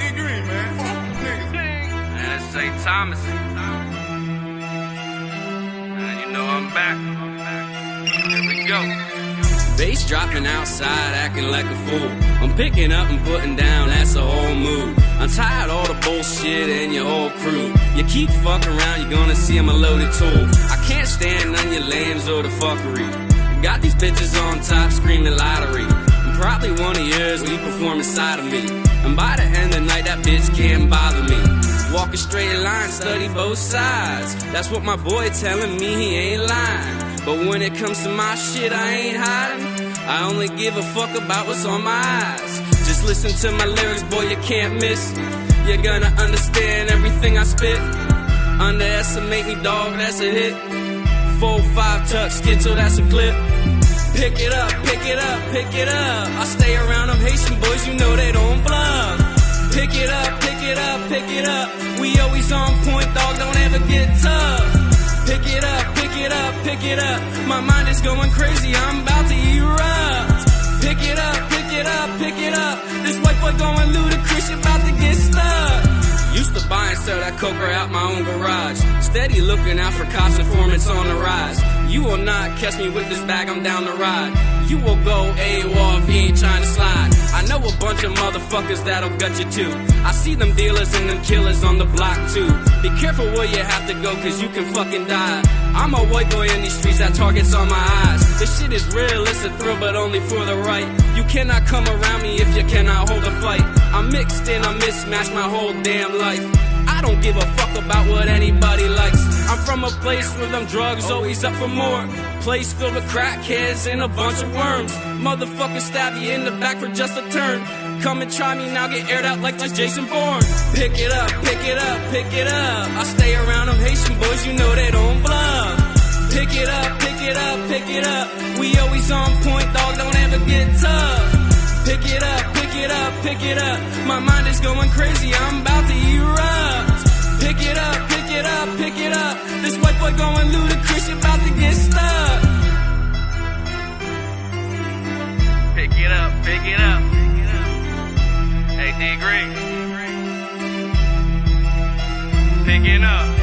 DGreen, man. Niggas. And it's St. Thomas. And you know I'm back. Here we go. Bass dropping outside, acting like a fool. I'm picking up and putting down, that's a whole move. I'm tired of all the bullshit and your whole crew. You keep fucking around, you're gonna see I'm a loaded tool. I can't stand none of your lambs or the fuckery. Got these bitches on top screaming lottery. I'm probably one of yours when you perform inside of me. And by the end of the night, that bitch can't bother me. Walk a straight line, study both sides. That's what my boy telling me, he ain't lying. But when it comes to my shit, I ain't hiding. I only give a fuck about what's on my eyes. Just listen to my lyrics, boy, you can't miss. You're gonna understand everything I spit. Underestimate me, dog, that's a hit. Four, five tuck, skittle, that's a clip. Pick it up, pick it up, pick it up. I stay around them Haitian boys, you know they don't it up. We always on point, dog, don't ever get tough. Pick it up, pick it up, pick it up. My mind is going crazy, I'm about to erupt. Pick it up, pick it up, pick it up. This white boy going ludicrous, about to get stuck. Used to buy and sell that coke right out my own garage. Steady looking out for cops informants on the rise. You will not catch me with this bag, I'm down the ride. You will go AWOL if he ain't of motherfuckers that'll gut you too. I see them dealers and them killers on the block too. Be careful where you have to go, cause you can fucking die. I'm a white boy in these streets that targets on my eyes. This shit is real, it's a thrill, but only for the right. You cannot come around me if you cannot hold a fight. I'm mixed and I'm mismatched my whole damn life. Don't give a fuck about what anybody likes. I'm from a place where them drugs always up for more. Place filled with crackheads and a bunch of worms. Motherfuckers stab you in the back for just a turn. Come and try me now, get aired out like just Jason Bourne. Pick it up, pick it up, pick it up. I stay around them Haitian boys, you know they don't bluff. Pick it up, pick it up, pick it up. We always on point, dog, don't ever get tough. Pick it up, pick it up, pick it up. My mind is going crazy, I'm about going ludicrous, you about to get stuck. Pick it up, pick it up. Hey, D Green. Picking up.